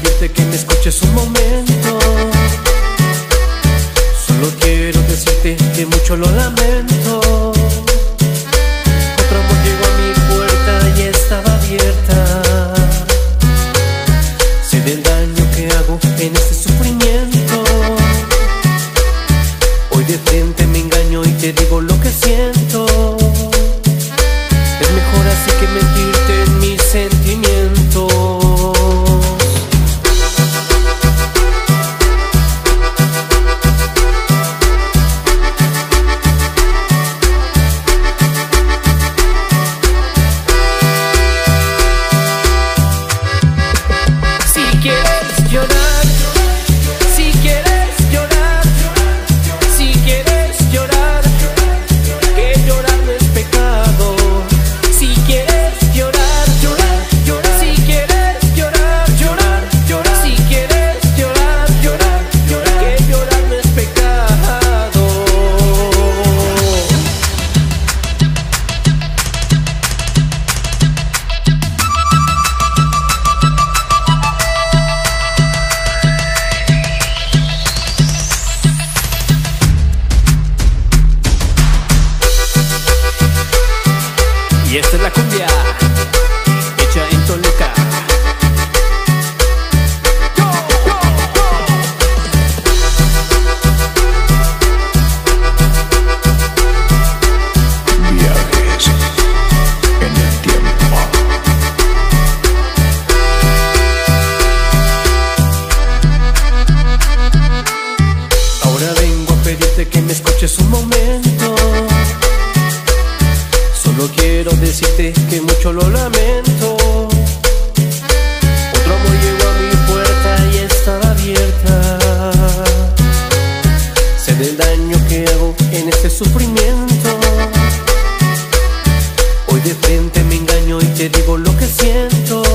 pedirte que me escuches un momento. Solo quiero decirte que mucho lo lamento. Otro amor llegó a mi puerta y estaba abierta. Sé del daño que hago en este sufrimiento. Que mucho lo lamento. Otro amor llegó a mi puerta y estaba abierta. Sé del daño que hago en este sufrimiento. Hoy de frente me engaño y te digo lo que siento.